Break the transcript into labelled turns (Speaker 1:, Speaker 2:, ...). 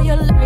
Speaker 1: your life.